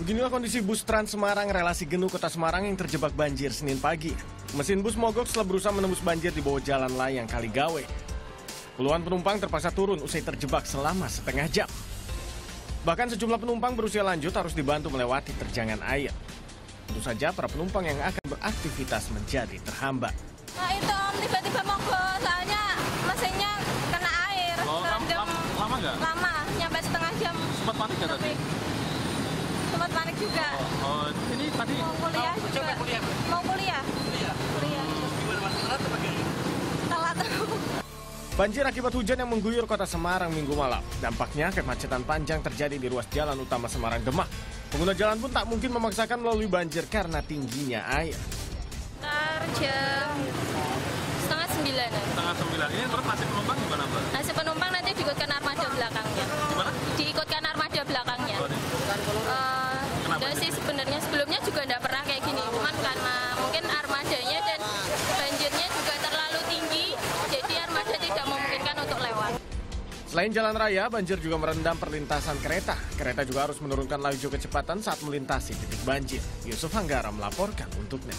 Beginilah kondisi bus Trans Semarang relasi Genu Kota Semarang yang terjebak banjir Senin pagi. Mesin bus mogok setelah berusaha menembus banjir di bawah jalan layang Kaligawe. Puluhan penumpang terpaksa turun usai terjebak selama setengah jam. Bahkan sejumlah penumpang berusia lanjut harus dibantu melewati terjangan air. Tentu saja para penumpang yang akan beraktivitas menjadi terhambat. Nah itu om tiba-tiba mogok soalnya mesinnya kena air. Oh, lam- Terendam lam- lama nggak? Lama, nyampe setengah jam Sempat panik nggak tadi? Juga. Oh, ini tadi Mau kuliah juga. Mau kuliah? Kuliah. Telat. Banjir akibat hujan yang mengguyur kota Semarang minggu malam. Dampaknya kemacetan panjang terjadi di ruas jalan utama Semarang Demak. Pengguna jalan pun tak mungkin memaksakan melalui banjir karena tingginya air. Sekitar jam setengah sembilan. setengah sembilan. Ini terus nasib penumpang gimana mbak? Nasib penumpang nanti diikutkan armada belakangnya. Gimana? Diikutkan armada belakangnya. Oh, di- Eh, Kenapa enggak sih sebenarnya sebelumnya juga enggak pernah kayak gini cuman karena mungkin armadanya dan banjirnya juga terlalu tinggi jadi armada tidak memungkinkan untuk lewat Selain jalan raya, banjir juga merendam perlintasan kereta. Kereta juga harus menurunkan laju kecepatan saat melintasi titik banjir. Yusuf Hanggara melaporkan untuknya.